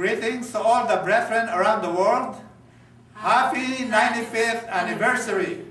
Greetings to all the brethren around the world. Happy 95th anniversary.